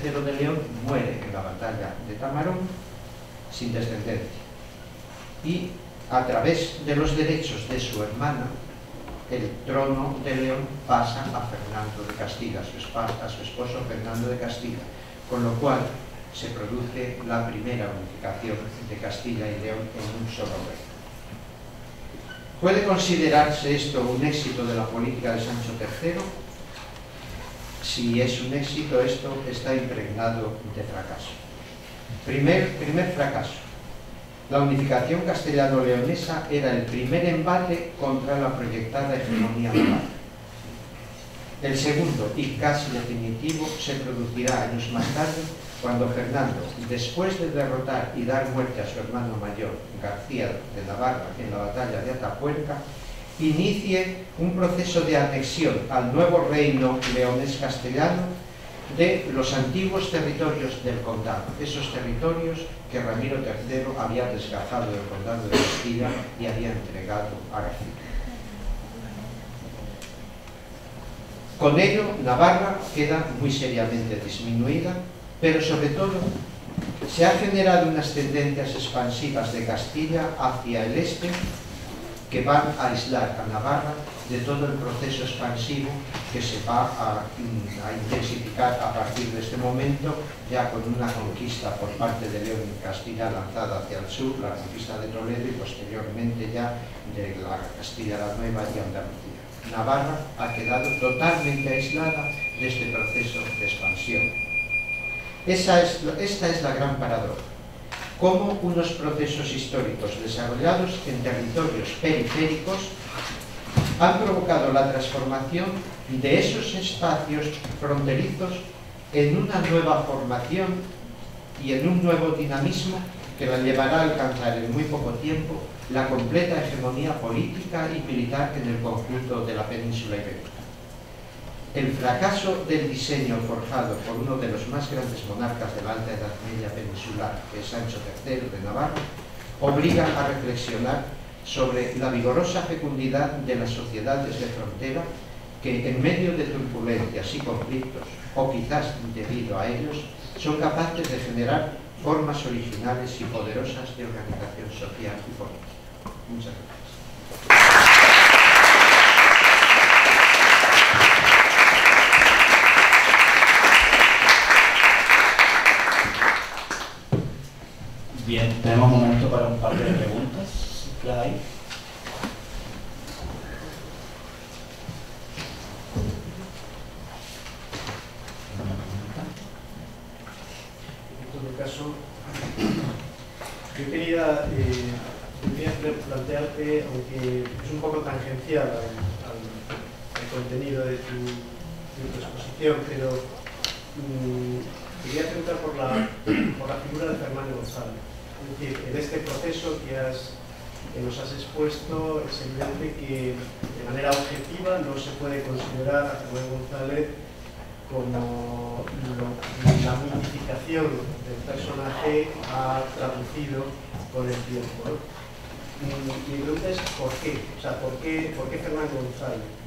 De León muere en la batalla de Tamarón sin descendencia. Y a través de los derechos de su hermana, el trono de León pasa a Fernando de Castilla, a su, a su esposo Fernando de Castilla, con lo cual se produce la primera unificación de Castilla y León en un solo reino. ¿Puede considerarse esto un éxito de la política de Sancho III? Si es un éxito, esto está impregnado de fracaso. Primer, primer fracaso. La unificación castellano-leonesa era el primer embate contra la proyectada hegemonía naval. El segundo, y casi definitivo, se producirá años más tarde cuando Fernando, después de derrotar y dar muerte a su hermano mayor, García de Navarra, en la batalla de Atapuerca, inicie un proceso de anexión al nuevo reino leonés castellano de los antiguos territorios del condado, esos territorios que Ramiro III había desgajado del condado de Castilla y había entregado a García. Con ello, Navarra queda muy seriamente disminuida pero sobre todo se han generado unas tendencias expansivas de Castilla hacia el este que van a aislar a Navarra de todo el proceso expansivo que se va a, intensificar a partir de este momento, ya con una conquista por parte de León y Castilla lanzada hacia el sur, la conquista de Toledo y posteriormente ya de la Castilla la Nueva y Andalucía. Navarra ha quedado totalmente aislada de este proceso de expansión esta es la gran paradoja. Cómo unos procesos históricos desarrollados en territorios periféricos han provocado la transformación de esos espacios fronterizos en una nueva formación y en un nuevo dinamismo que la llevará a alcanzar en muy poco tiempo la completa hegemonía política y militar en el conjunto de la península ibérica el fracaso del diseño forjado por uno de los más grandes monarcas de la Alta Edad Media peninsular, que es Sancho III de Navarra, obliga a reflexionar sobre la vigorosa fecundidad de las sociedades de frontera que en medio de turbulencias y conflictos, o quizás debido a ellos, son capaces de generar formas originales y poderosas de organización social y política. Muchas gracias. Bien, tenemos momento para un par de preguntas, las hay. En todo caso, yo quería, eh, quería plantearte, aunque es un poco tangencial al, contenido de tu, de tu, exposición, pero mmm, quería preguntar por la, por la figura de Fernando González. Es decir, en este proceso que, has, que nos has expuesto, es evidente que de manera objetiva no se puede considerar a Fernando González como la mitificación del personaje ha traducido con el tiempo. Mi pregunta es ¿por qué? O sea, ¿por qué, por qué Fernando González?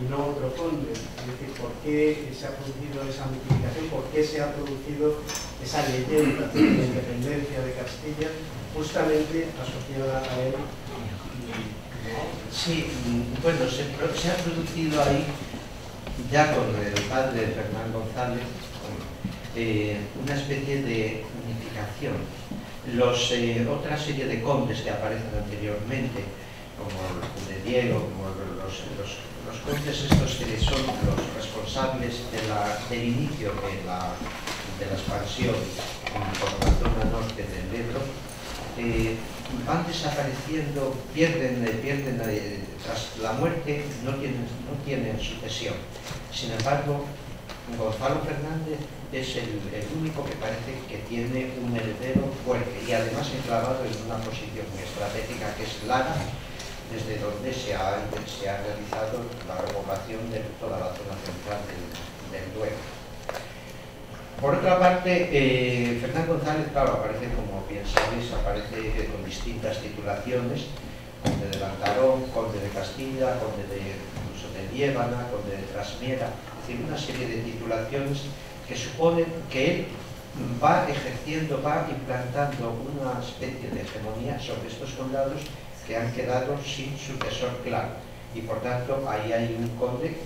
Y no otro conde. Es decir, ¿por qué se ha producido esa multiplicación? ¿Por qué se ha producido esa leyenda de la independencia de Castilla justamente asociada a él? Sí, bueno, se, ha producido ahí, ya con el padre Fernán González, eh, una especie de unificación. Los, eh, otra serie de condes que aparecen anteriormente, como el de Diego, como los condes estos que son los responsables del inicio de la, expansión por la zona norte del Ebro, eh, van desapareciendo, pierden, pierden eh, tras la muerte, no tienen, no tienen sucesión. Sin embargo, Gonzalo Fernández es el, el, único que parece que tiene un heredero fuerte y además enclavado en una posición muy estratégica que es Lara, desde donde se ha, realizado la repoblación de toda la zona central del, del Duero. Por otra parte, eh, Fernán González, claro, aparece, como bien sabéis, aparece con distintas titulaciones, conde de Lantarón, conde de Castilla, conde de, incluso conde de Trasmiera, es decir, una serie de titulaciones que suponen que él va ejerciendo, va implantando una especie de hegemonía sobre estos condados que han quedado sin sucesor claro. Y por tanto, ahí hay un conde,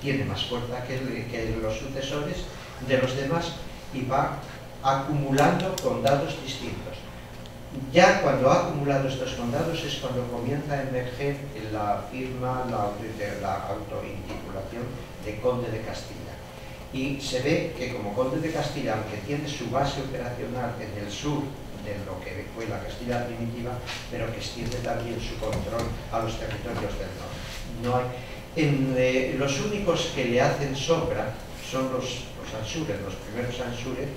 tiene más fuerza que, que los sucesores de los demás y va acumulando condados distintos. Ya cuando ha acumulado estos condados es cuando comienza a emerger la firma, la, la autointitulación de conde de Castilla y se ve que como conde de Castilla, aunque tiene su base operacional en el sur de lo que fue la Castilla primitiva, pero que extiende también su control a los territorios del norte. No hay, eh, los únicos que le hacen sombra son los, los ansures, los primeros ansures,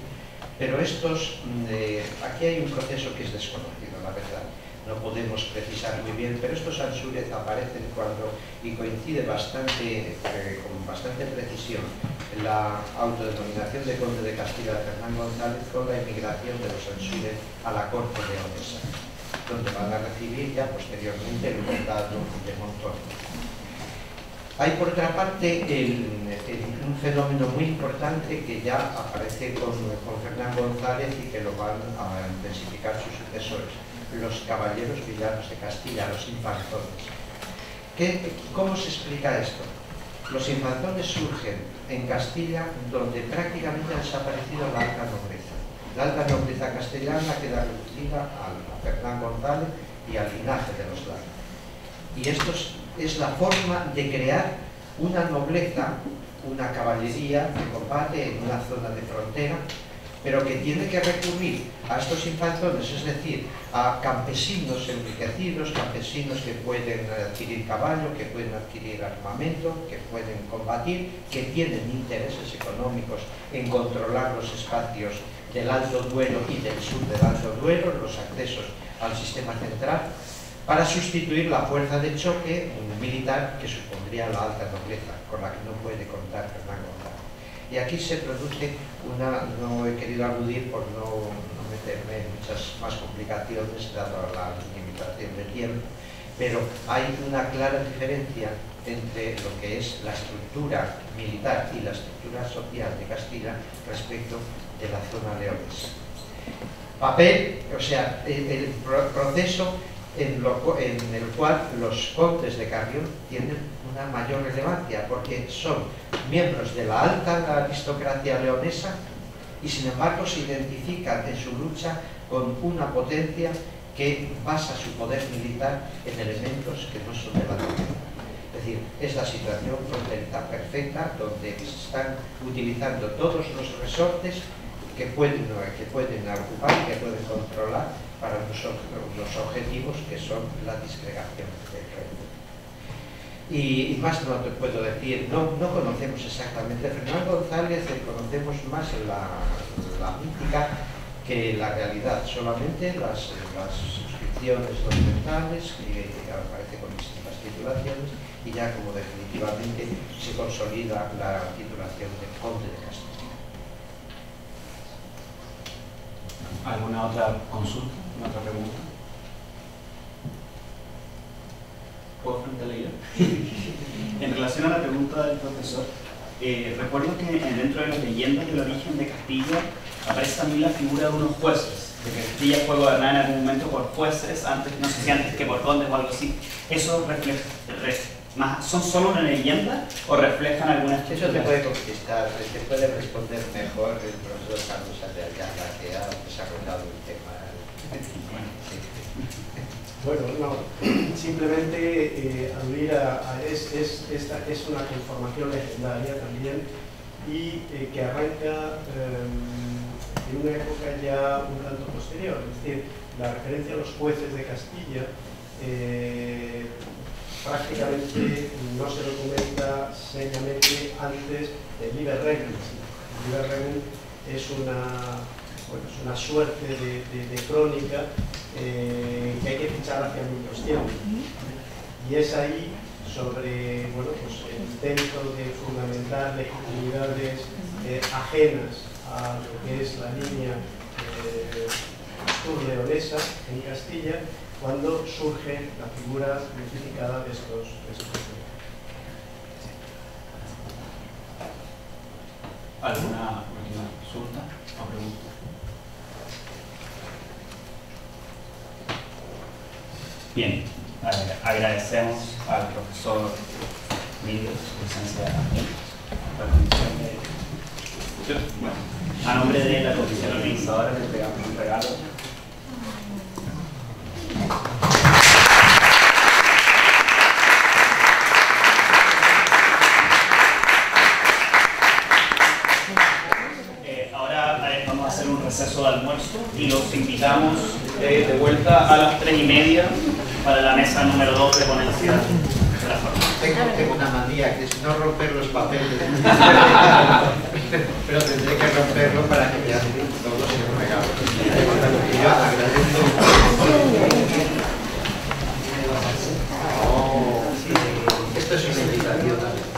pero estos, mm, eh, aquí hay un proceso que es desconocido, la verdad no podemos precisar muy bien, pero estos ansúrez aparecen cuando, y coincide bastante, eh, con bastante precisión, la autodenominación de conde de Castilla de Fernán González con la emigración de los ansúrez a la corte de Odessa, donde van a recibir ya posteriormente el condado de Montón. Hay por otra parte un fenómeno muy importante que ya aparece con, con González y que lo van a intensificar sus sucesores los caballeros villanos de Castilla, los infanzones. ¿Qué, ¿Cómo se explica esto? Los infanzones surgen en Castilla donde prácticamente ha desaparecido la alta nobleza. La alta nobleza castellana queda reducida a Fernán González y al linaje de los Lara. Y esto es la forma de crear una nobleza, una caballería de combate en una zona de frontera pero que tiene que recurrir a estos infanzones, es decir, a campesinos enriquecidos, campesinos que pueden adquirir caballo, que pueden adquirir armamento, que pueden combatir, que tienen intereses económicos en controlar los espacios del Alto Duero y del sur del Alto Duero, los accesos al sistema central, para sustituir la fuerza de choque militar que supondría la alta nobleza, con la que no puede contar Fernando y aquí se produce no he querido aludir por no, meterme en muchas más complicaciones dado la limitación de tiempo, pero hay una clara diferencia entre lo que es la estructura militar y la estructura social de Castilla respecto de la zona leonesa. Papel, o sea, el, proceso en, en el cual los contes de Carrión tienen una mayor relevancia porque son miembros de la alta aristocracia leonesa y sin embargo se identifican en su lucha con una potencia que basa su poder militar en elementos que no son de la. Es decir, es la situación perfecta donde se están utilizando todos los resortes que pueden, que pueden ocupar que pueden controlar para los, los objetivos que son la disgregación del reino y, más no te puedo decir, no, no conocemos exactamente. Fernando González eh, conocemos más la, la mítica que la realidad, solamente las, las suscripciones documentales que, aparece con distintas titulaciones y ya como definitivamente se consolida la titulación de Conde de Castilla. ¿Alguna otra consulta? ¿Una otra pregunta? ¿Puedo en relación a la pregunta del profesor, eh, recuerdo que dentro de las leyendas del origen de Castilla aparece también la figura de unos jueces, de que Castilla fue gobernada en algún momento por jueces, antes, no sé si antes que por condes o algo así. ¿Eso refleja, más, son solo una leyenda o reflejan algunas Eso te puede contestar, te puede responder mejor el profesor Carlos Aldealcázar, que ha desarrollado el tema. Bueno, no, simplemente eh, aludir a, es, es, esta es una conformación legendaria también y eh, que arranca eh, en una época ya un tanto posterior, es decir, la referencia a los jueces de Castilla eh, prácticamente no se documenta seriamente antes del Liber Regum. El Liber Regum es una, bueno, es una suerte de, de, de crónica eh, que hay que fichar hacia 1200. Y es ahí sobre bueno, pues el intento de fundamentar legitimidades eh, ajenas a lo que es la línea eh, leonesa en Castilla, cuando surge la figura identificada de estos, de ¿Alguna Bien, eh, agradecemos al profesor Milio su presencia aquí. La comisión de- Bueno, a nombre de la comisión organizadora le entregamos un regalo. Eh, ahora eh, vamos a hacer un receso de almuerzo y los invitamos eh, de vuelta a las tres y media para la mesa número 2 de ponencia. Tengo, tengo una manía que es no romper los papeles. Pero tendré que romperlo para que vean todos regalos. Y yo agradezco. Oh, esto es una invitación también.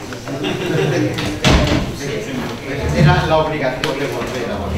Era la obligación de volver a morir.